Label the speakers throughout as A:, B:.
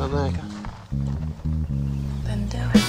A: America.
B: Then do it.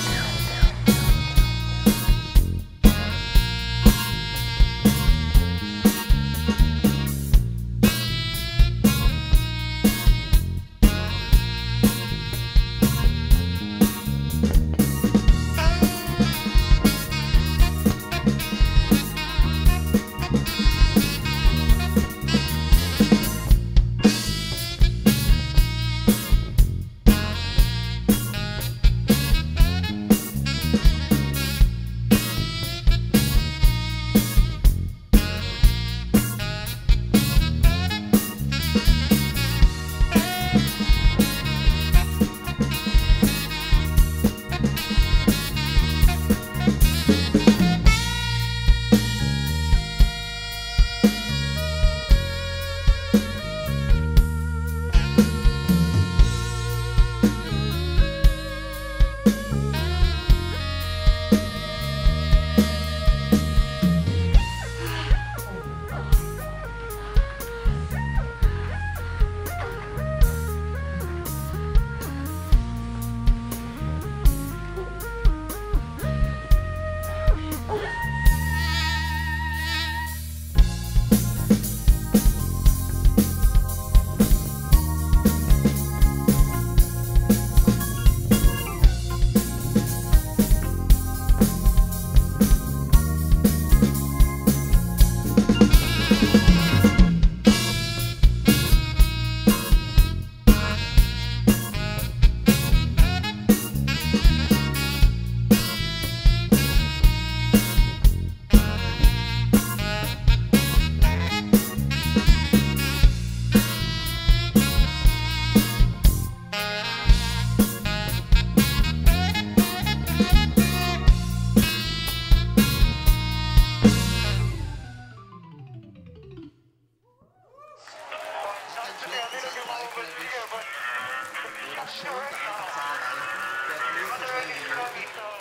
A: Thank you.